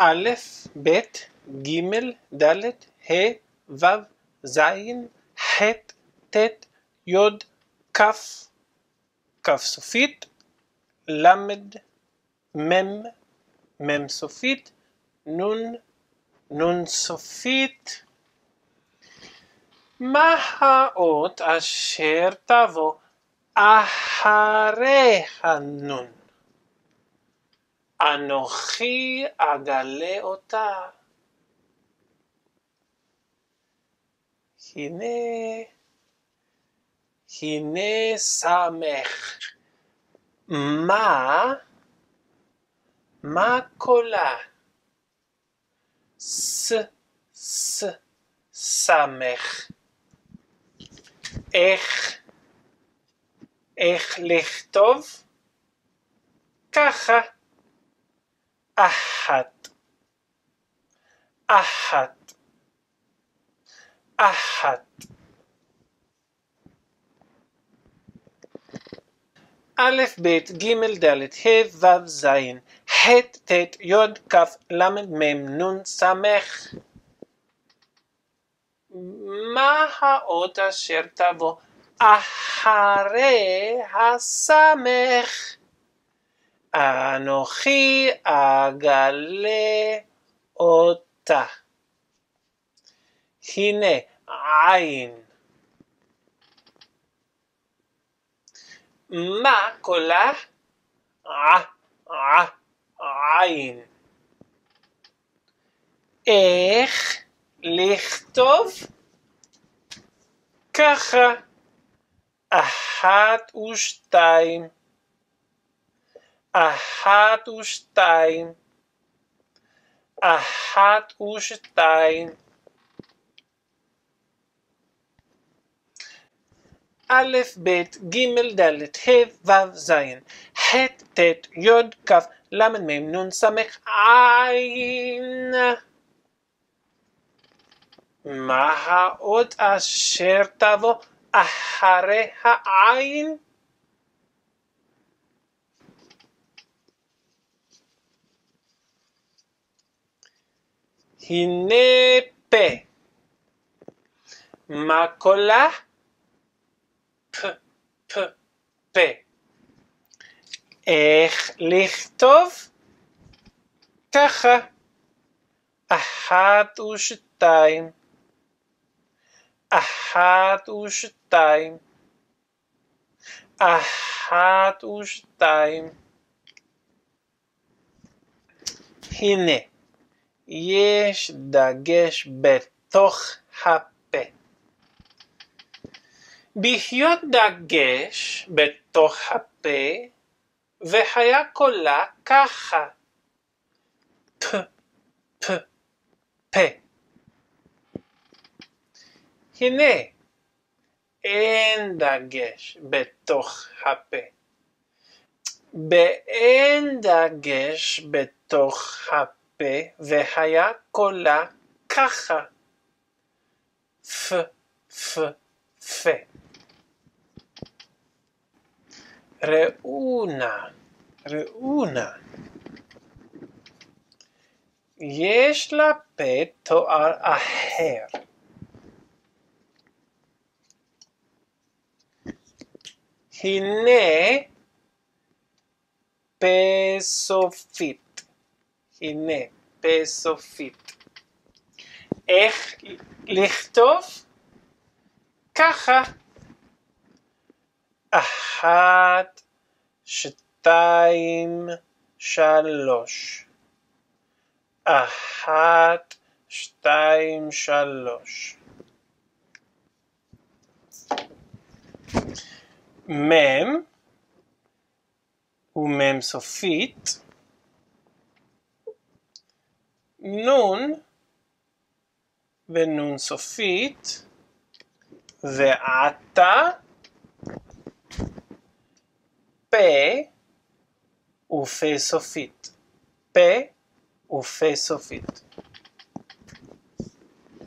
א', ב', ג', ד', ה', ו', ז', ח', ט', י', כ', כ' סופית, ל', מ', מ' סופית, נ', נ' סופית. מה האות אשר תבוא אחרי הנון? אנוכי אגלה אותה. הנה, הנה סמך. מה, מה קולה? ס, ס, סמך. איך, איך לכתוב? ככה. אחת, אחת, אחת. א', ב', ג', ד', ה', ו', ז', ח', ט', י', כ', ל', מ', נ', ס'. מה האות אשר תבוא אחרי הסמך? אנוכי אגלה אותה. הנה עין. מה קולה? עין. איך לכתוב? ככה. אחת ושתיים. אחת ושתיים. אחת ושתיים. א', ב', ג', ד', ה', ו', ז', ח', ט', י', כ', ל', מ', נ', ס', עין. מה האות אשר תבוא אחרי העין? הנה פה. מה קולה? פ, פ, פה. איך לכתוב? ככה. אחת ושתיים. אחת ושתיים. אחת ושתיים. הנה. יש דגש בתוך הפה. בהיות דגש בתוך הפה, והיה קולה ככה. פ, פ, פה. הנה, אין דגש בתוך הפה. באין דגש בתוך הפה. פה והיה קולה ככה. פ, פ, פה. ראו נא, ראו נא. יש לפה תואר אחר. הנה פה סופית. הנה, פה סופית. איך לכתוב? ככה. אחת, שתיים, שלוש. אחת, שתיים, שלוש. מ' הוא מ' סופית. נון ונון סופית ועתה פה ופה סופית. פה ופה סופית